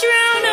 drown